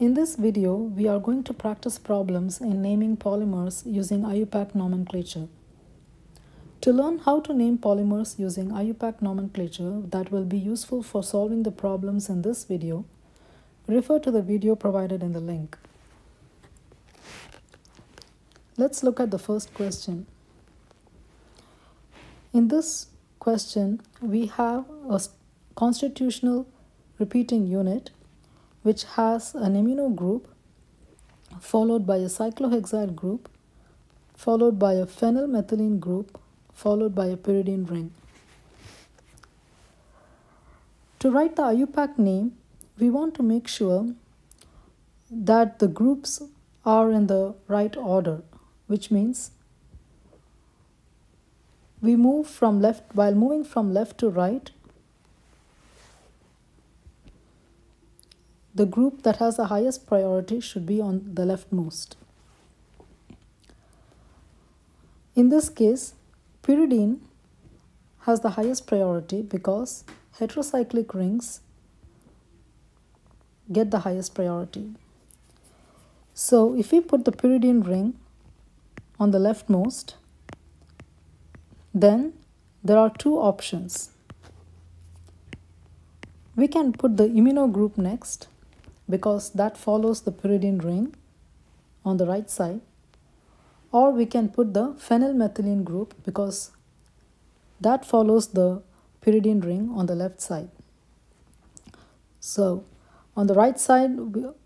In this video, we are going to practice problems in naming polymers using IUPAC nomenclature. To learn how to name polymers using IUPAC nomenclature that will be useful for solving the problems in this video, refer to the video provided in the link. Let's look at the first question. In this question, we have a constitutional repeating unit which has an amino group followed by a cyclohexyl group followed by a phenylmethylene group followed by a pyridine ring. To write the IUPAC name, we want to make sure that the groups are in the right order, which means we move from left while moving from left to right the group that has the highest priority should be on the leftmost. In this case, pyridine has the highest priority because heterocyclic rings get the highest priority. So if we put the pyridine ring on the leftmost, then there are two options. We can put the imino group next because that follows the pyridine ring on the right side or we can put the phenylmethylene group because that follows the pyridine ring on the left side. So on the right side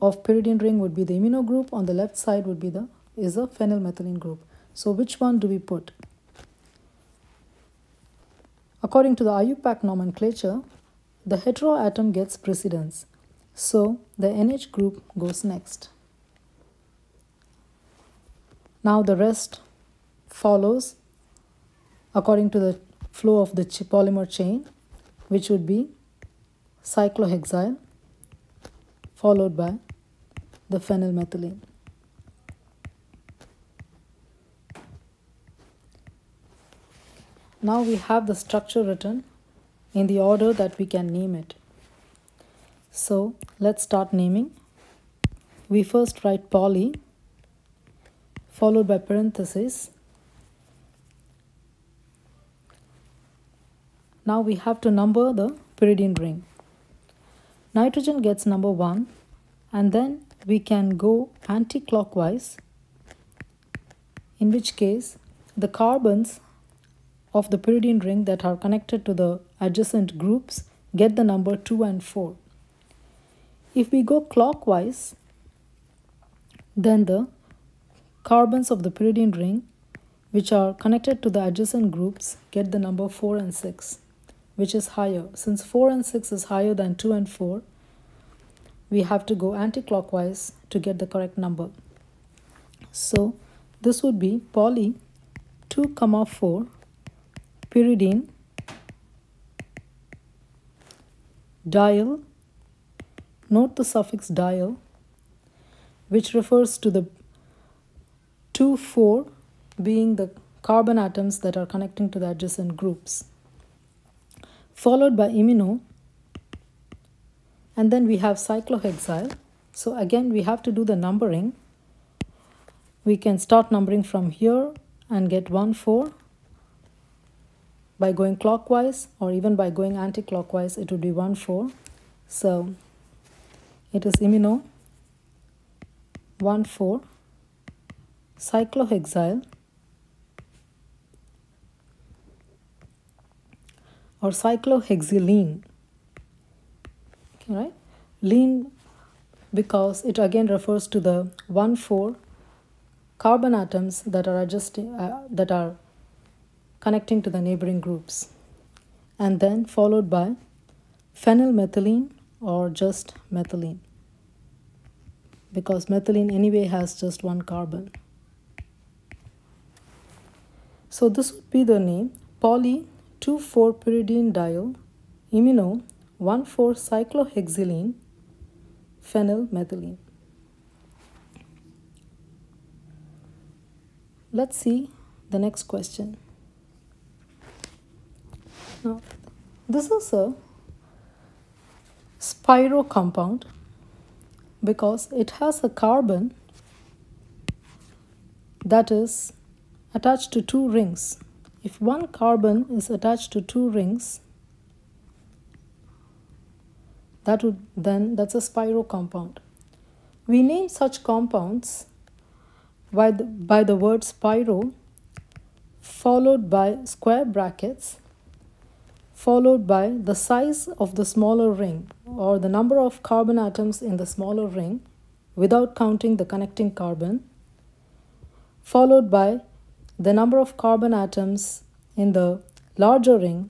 of pyridine ring would be the imino group, on the left side would be the is a phenylmethylene group. So which one do we put? According to the IUPAC nomenclature, the hetero atom gets precedence. So the NH group goes next. Now the rest follows according to the flow of the polymer chain, which would be cyclohexyl followed by the phenylmethylene. Now we have the structure written in the order that we can name it. So let's start naming. We first write poly followed by parenthesis. Now we have to number the pyridine ring. Nitrogen gets number 1 and then we can go anti-clockwise in which case the carbons of the pyridine ring that are connected to the adjacent groups get the number 2 and 4. If we go clockwise, then the carbons of the pyridine ring which are connected to the adjacent groups get the number 4 and 6 which is higher. Since 4 and 6 is higher than 2 and 4, we have to go anti-clockwise to get the correct number. So this would be poly 2 comma 4 pyridine diyl Note the suffix diyl, which refers to the 2 4 being the carbon atoms that are connecting to the adjacent groups, followed by imino, and then we have cyclohexyl. So again, we have to do the numbering. We can start numbering from here and get 1 4 by going clockwise or even by going anti-clockwise it would be 1 4 so it is 1 4 cyclohexyl or cyclohexylene. Okay, right? Lean because it again refers to the 1 4 carbon atoms that are adjusting uh, that are connecting to the neighboring groups. And then followed by phenylmethylene or just methylene because methylene anyway has just one carbon. So this would be the name poly 2,4-pyridine diyl imino 1,4-cyclohexylene phenylmethylene. Let's see the next question. Now, this is a spiro compound because it has a carbon that is attached to two rings. If one carbon is attached to two rings, that would then that's a spiro compound. We name such compounds by the, by the word spiro followed by square brackets followed by the size of the smaller ring or the number of carbon atoms in the smaller ring without counting the connecting carbon followed by the number of carbon atoms in the larger ring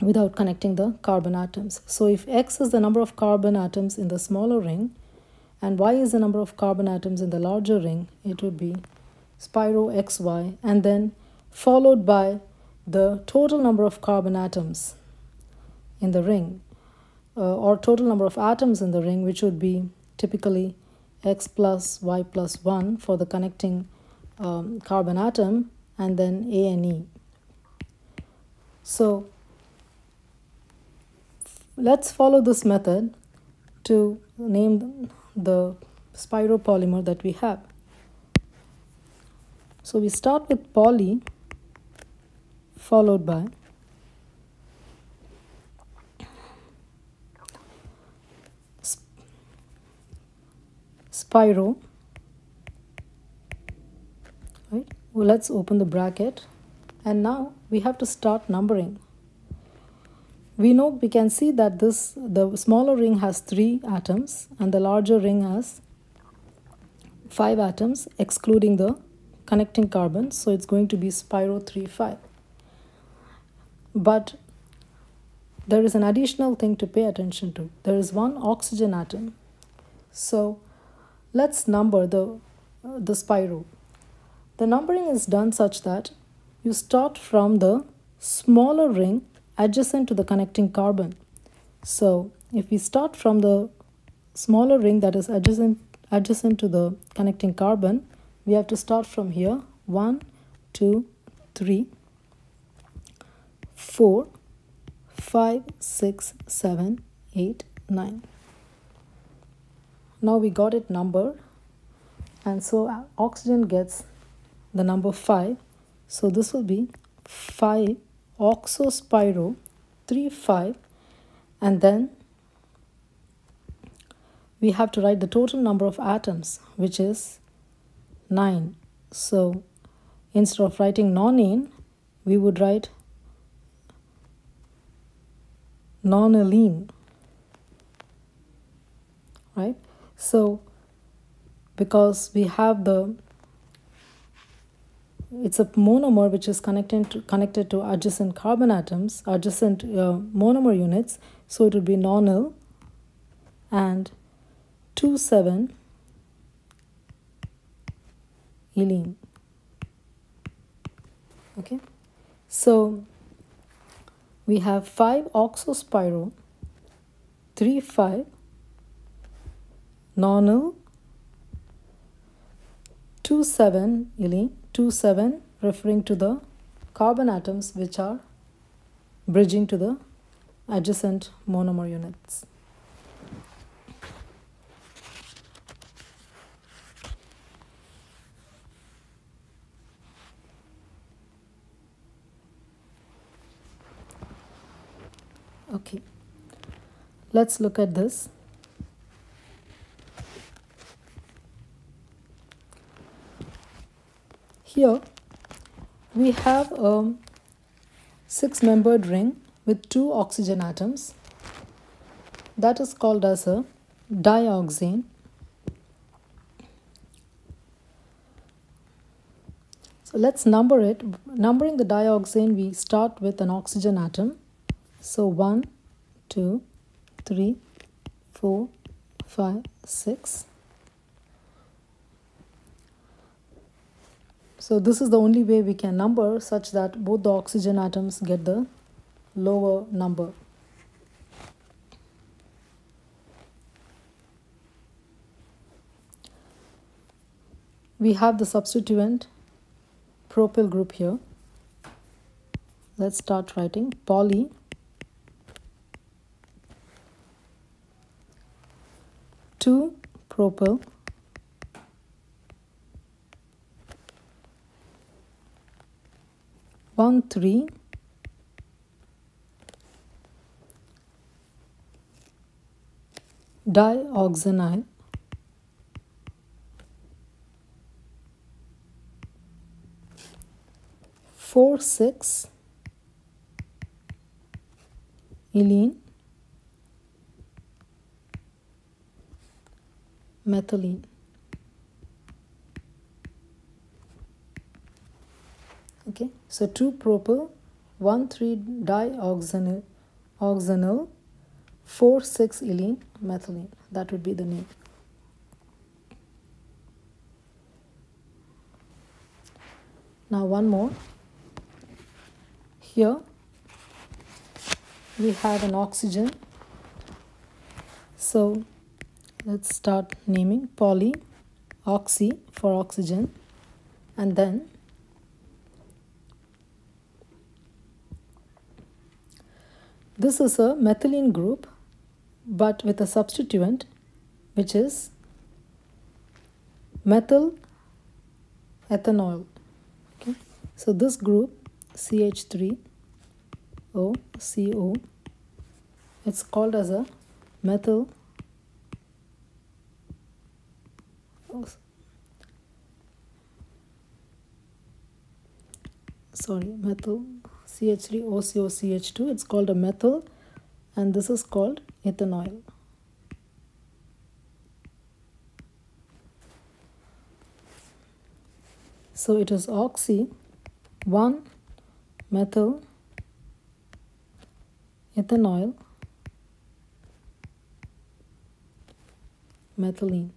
without connecting the carbon atoms. So if X is the number of carbon atoms in the smaller ring and Y is the number of carbon atoms in the larger ring, it would be spiro XY and then followed by the total number of carbon atoms in the ring uh, or total number of atoms in the ring which would be typically X plus Y plus 1 for the connecting um, carbon atom and then A and E. So let's follow this method to name the spiropolymer that we have. So we start with poly followed by? Spiro right well let's open the bracket. And now we have to start numbering. We know we can see that this the smaller ring has three atoms and the larger ring has five atoms excluding the connecting carbon. So it's going to be spiro 3 5 but there is an additional thing to pay attention to there is one oxygen atom so let's number the uh, the spiro the numbering is done such that you start from the smaller ring adjacent to the connecting carbon. So if we start from the smaller ring that is adjacent adjacent to the connecting carbon, we have to start from here. One, two, three, four, five, six, seven, eight, nine. Now we got it number and so uh, oxygen gets the number 5 so this will be 5 oxospiro 3 5 and then we have to write the total number of atoms which is 9 so instead of writing nonene we would write nonylene right so because we have the it's a monomer which is connected to, connected to adjacent carbon atoms, adjacent uh, monomer units. So it would be nonyl and 2,7 ylene. Okay, so we have 5 oxospiro, 3 5 nonyl, 2 7 ylene 2 7 referring to the carbon atoms which are bridging to the adjacent monomer units. Okay, let's look at this. Here we have a six membered ring with two oxygen atoms that is called as a dioxane. So let's number it. Numbering the dioxane, we start with an oxygen atom. So 1, 2, 3, 4, 5, 6. So this is the only way we can number such that both the oxygen atoms get the lower number. We have the substituent propyl group here. Let's start writing poly 2 2 propyl. One three. Dioxanyl four six. Ylene methylene. Okay so 2 propyl 1 3 dioxanyl oxanyl 4 6 ylene methylene. That would be the name. Now one more. Here we have an oxygen. So let's start naming poly oxy for oxygen and then this is a methylene group but with a substituent which is methyl ethanol okay. So this group ch3 o co it's called as a methyl sorry methyl ch3 oco ch2 it's called a methyl and this is called ethanol. So it is oxy 1 methyl ethanol methylene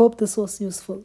Hope this was useful.